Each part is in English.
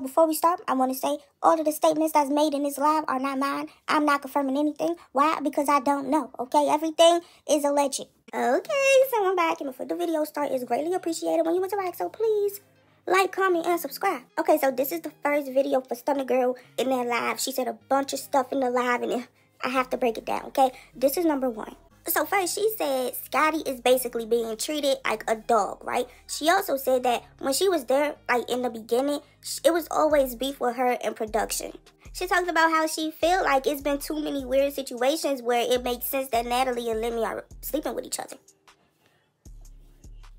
Before we start, I want to say all of the statements that's made in this live are not mine. I'm not confirming anything. Why? Because I don't know. Okay, everything is alleged. Okay, so I'm back, and before the video start, it's greatly appreciated when you interact. So please like, comment, and subscribe. Okay, so this is the first video for Stunna Girl in their live. She said a bunch of stuff in the live, and I have to break it down. Okay, this is number one. So first, she said Scotty is basically being treated like a dog, right? She also said that when she was there, like in the beginning, it was always beef with her in production. She talked about how she feel like it's been too many weird situations where it makes sense that Natalie and Lemmy are sleeping with each other.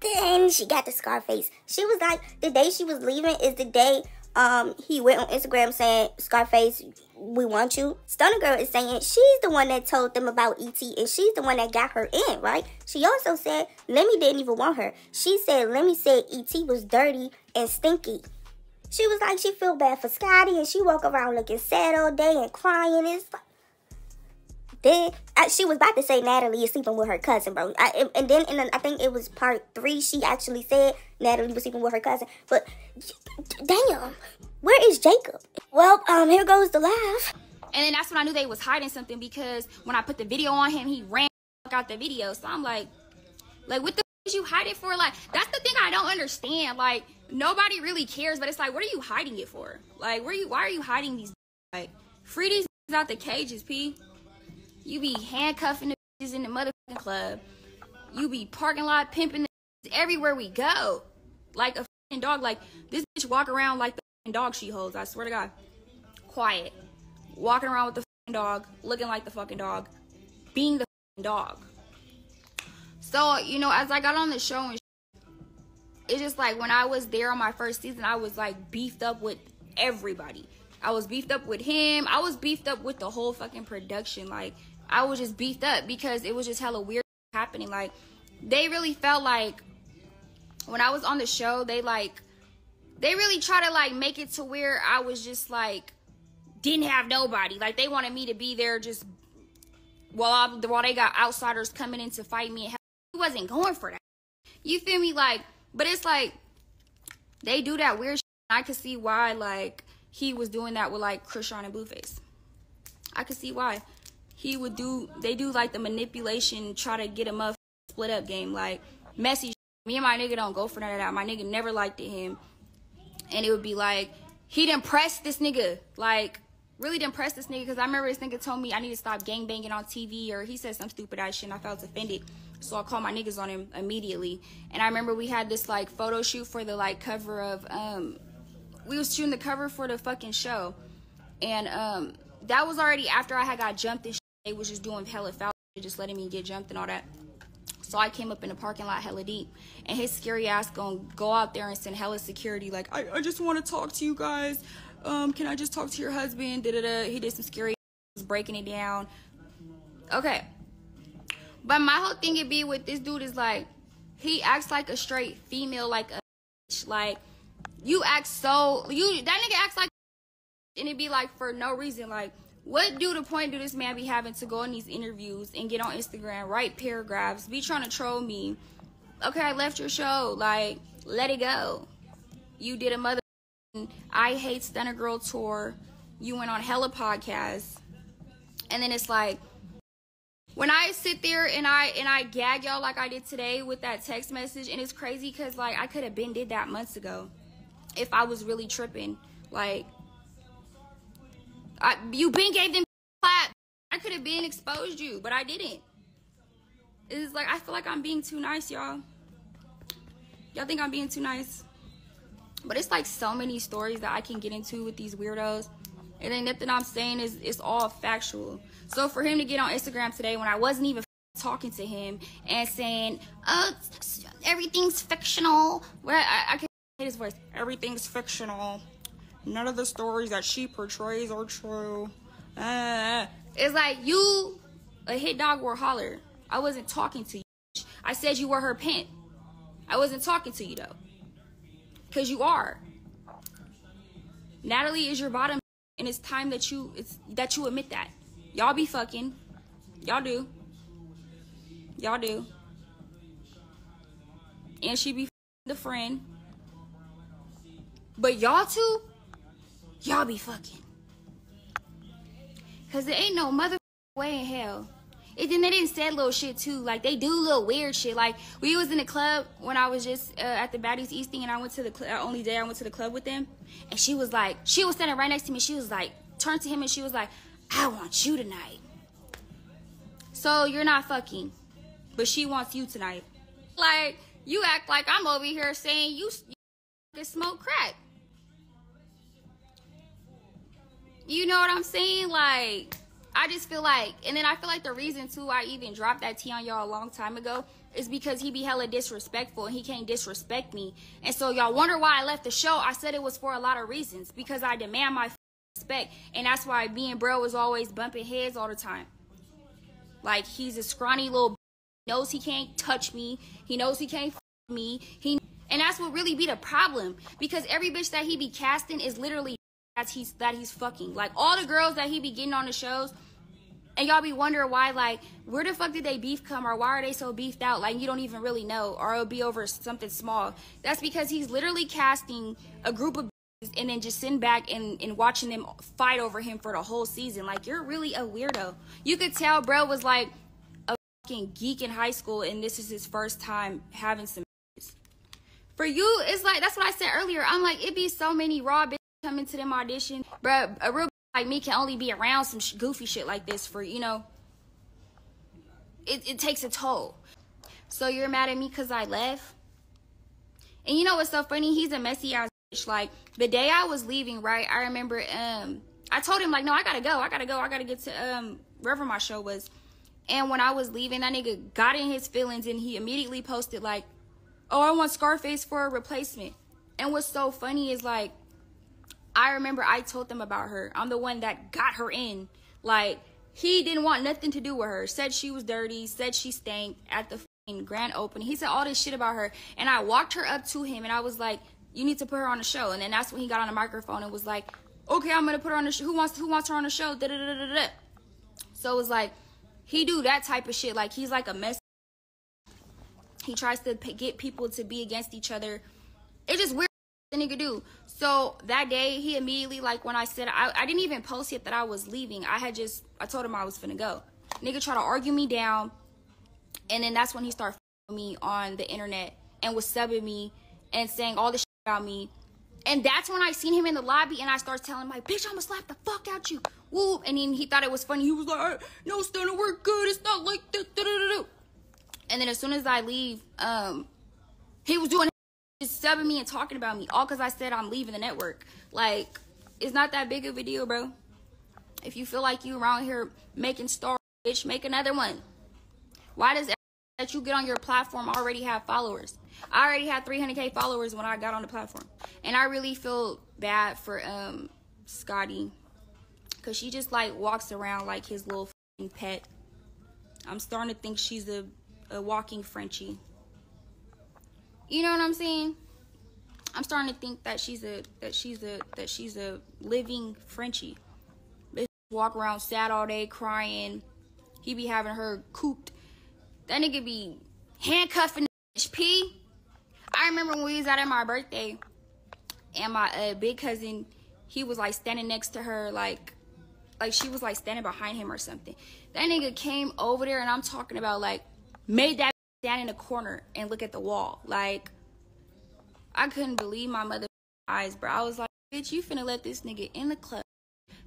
Then she got the Scarface. She was like, the day she was leaving is the day um he went on Instagram saying, Scarface, we want you. Stunna Girl is saying she's the one that told them about ET and she's the one that got her in, right? She also said Lemmy didn't even want her. She said Lemmy said ET was dirty and stinky. She was like she feel bad for Scotty and she walk around looking sad all day and crying. It's like then she was about to say Natalie is sleeping with her cousin, bro. I, and then in I think it was part three, she actually said Natalie was sleeping with her cousin. But damn, where is Jacob? Well, um, here goes the laugh. And then that's when I knew they was hiding something because when I put the video on him, he ran out the video. So I'm like, like what the is you hide it for? Like that's the thing I don't understand. Like nobody really cares, but it's like, what are you hiding it for? Like, where you? Why are you hiding these? Like, free these out the cages, p. You be handcuffing the bitches in the motherfucking club. You be parking lot pimping the everywhere we go. Like a dog. Like this bitch walk around like the dog she holds. I swear to God. Quiet. Walking around with the dog, looking like the fucking dog, being the dog. So, you know, as I got on the show and it's just like when I was there on my first season, I was like beefed up with everybody. I was beefed up with him. I was beefed up with the whole fucking production. Like I was just beefed up because it was just hella weird happening. Like they really felt like when I was on the show, they like they really try to like make it to where I was just like didn't have nobody. Like they wanted me to be there just while I'm, while they got outsiders coming in to fight me. And he wasn't going for that. You feel me? Like, but it's like they do that weird. Shit. I could see why like he was doing that with like Chrisean and Blueface. I could see why he would do they do like the manipulation, try to get him up split up game, like messy. Me and my nigga don't go for none of that. My nigga never liked it him, and it would be like he didn't press this nigga, like really didn't press this nigga because I remember this nigga told me I need to stop gang banging on TV or he said some stupid ass shit and I felt offended. So I called my niggas on him immediately. And I remember we had this like photo shoot for the like cover of um we was shooting the cover for the fucking show. And um that was already after I had got jumped and shit. They was just doing hella foul just letting me get jumped and all that. So I came up in the parking lot hella deep. And his scary ass gonna go out there and send hella security like, I, I just want to talk to you guys. Um, can I just talk to your husband? Da da da. He did some scary breaking it down. Okay. But my whole thing would be with this dude is like, he acts like a straight female, like a bitch. Like, you act so, you, that nigga acts like, and it'd be like for no reason. Like, what do the point do this man be having to go in these interviews and get on Instagram, write paragraphs, be trying to troll me? Okay, I left your show. Like, let it go. You did a mother. I hate Stunna Girl tour. You went on hella podcasts, and then it's like when I sit there and I and I gag y'all like I did today with that text message, and it's crazy because like I could have been did that months ago if I was really tripping. Like, I, you been gave them clap. I could have been exposed you, but I didn't. It's like I feel like I'm being too nice, y'all. Y'all think I'm being too nice? But it's like so many stories that I can get into with these weirdos. And then nothing I'm saying is it's all factual. So for him to get on Instagram today when I wasn't even talking to him and saying, "Oh, everything's fictional," where I, I can hate his voice. Everything's fictional. None of the stories that she portrays are true. Uh, it's like you, a hit dog, were holler. I wasn't talking to you. I said you were her pimp. I wasn't talking to you though. Cause you are. Natalie is your bottom and it's time that you it's that you admit that. Y'all be fucking. Y'all do. Y'all do. and she be the friend. But y'all two, y'all be fucking. Cause there ain't no mother way in hell. And then they didn't say little shit too. Like they do little weird shit. Like we was in the club when I was just uh, at the Baddies Easting, and I went to the cl- uh, only day I went to the club with them, and she was like, she was standing right next to me. She was like, turned to him and she was like, I want you tonight. So you're not fucking, but she wants you tonight. Like you act like I'm over here saying you, you smoke crack. You know what I'm saying? Like, I just feel like, and then I feel like the reason too I even dropped that tea on y'all a long time ago is because he be hella disrespectful and he can't disrespect me. And so y'all wonder why I left the show. I said it was for a lot of reasons because I demand my respect, and that's why me and bro was always bumping heads all the time. Like he's a scrawny little knows he can't touch me. He knows he can't me. He and that's what really be the problem because every bitch that he be casting is literally that he's that he's fucking. Like all the girls that he be getting on the shows, and y'all be wondering why, like, where the fuck did they beef come, or why are they so beefed out? Like you don't even really know, or it'll be over something small. That's because he's literally casting a group of and then just sitting back and, and watching them fight over him for the whole season. Like you're really a weirdo. You could tell bro was like a fucking geek in high school, and this is his first time having some. For you, it's like that's what I said earlier. I'm like, it'd be so many raw coming to them audition, bro. A real like me can only be around some goofy shit like this for you know. It it takes a toll. So you're mad at me because I left. And you know what's so funny? He's a messy ass bitch. Like the day I was leaving, right? I remember um I told him like, no, I gotta go. I gotta go. I gotta get to um wherever my show was. And when I was leaving, that nigga got in his feelings and he immediately posted like, "Oh, I want Scarface for a replacement." And what's so funny is like, I remember I told them about her. I'm the one that got her in. Like he didn't want nothing to do with her. Said she was dirty. Said she stank at the grand opening. He said all this shit about her, and I walked her up to him and I was like, "You need to put her on the show." And then that's when he got on the microphone and was like, "Okay, I'm gonna put her on the show. Who wants who wants her on the show?" Da da da da da. So it was like he do that type of shit. Like he's like a mess. He tries to get people to be against each other. It's just weird the nigga do. So that day, he immediately like when I said I, I didn't even post yet that I was leaving. I had just I told him I was finna go. Nigga try to argue me down, and then that's when he started me on the internet and was subbing me and saying all this about me. And that's when I seen him in the lobby and I started telling him like, bitch, I'ma slap the fuck out you. Woo. And then he thought it was funny. He was like, no, Stunna, we're good. It's not like that. And then as soon as I leave, um, he was doing just subbing me and talking about me, all because I said I'm leaving the network. Like, it's not that big of a deal, bro. If you feel like you around here making stories, bitch, make another one. Why does that you get on your platform already have followers? I already had 300k followers when I got on the platform, and I really feel bad for um Scotty, cause she just like walks around like his little pet. I'm starting to think she's a a walking Frenchie. You know what I'm saying? I'm starting to think that she's a that she's a that she's a living Frenchie. Bitch walk around sad all day crying. He be having her cooped. That nigga be handcuffing bitch P. I remember when we was out at my birthday and my uh, big cousin, he was like standing next to her like like she was like standing behind him or something. That nigga came over there and I'm talking about like made that stand in a corner and look at the wall. Like, I couldn't believe my mother eyes, bro. I was like, bitch, you finna let this nigga in the club,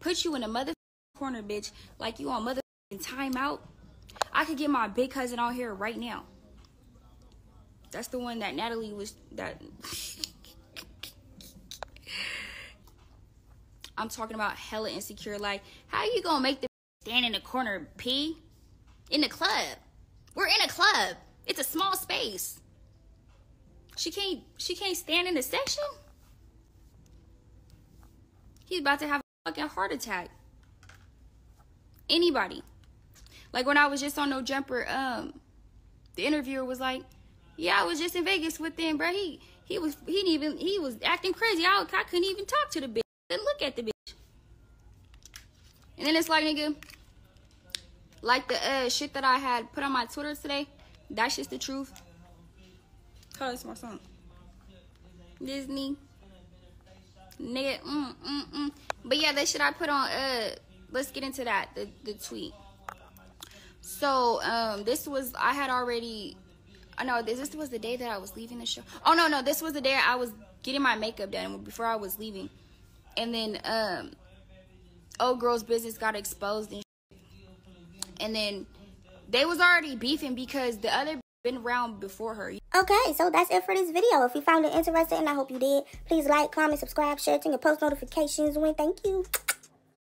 put you in a mother corner, bitch, like you on mother timeout. I could get my big cousin on here right now. That's the one that Natalie was that. I'm talking about hella insecure. Like, how you gonna make the stand in the corner, P? In the club. We're in a club. It's a small space. She can't she can't stand in the section. He's about to have a fucking heart attack. Anybody. Like when I was just on No Jumper, um, the interviewer was like, "Yeah, I was just in Vegas with them, bro. He he was he didn't even he was acting crazy. I, I couldn't even talk to the bitch. Then look at the bitch. And then it's like, nigga, like the uh, shit that I had put on my Twitter today. That's just the truth. Hold on, more song. Disney. Nigga, mm, mm, mm. But yeah, that shit I put on, uh, let's get into that, the, the tweet. So, um, this was, I had already, I know, this, this was the day that I was leaving the show. Oh, no, no, this was the day I was getting my makeup done before I was leaving. And then, um, old girl's business got exposed and and then they was already beefing because the other been around before her. Okay, so that's it for this video. If you found it interesting, and I hope you did. Please like, comment, subscribe, share, turn your post notifications on. Thank you.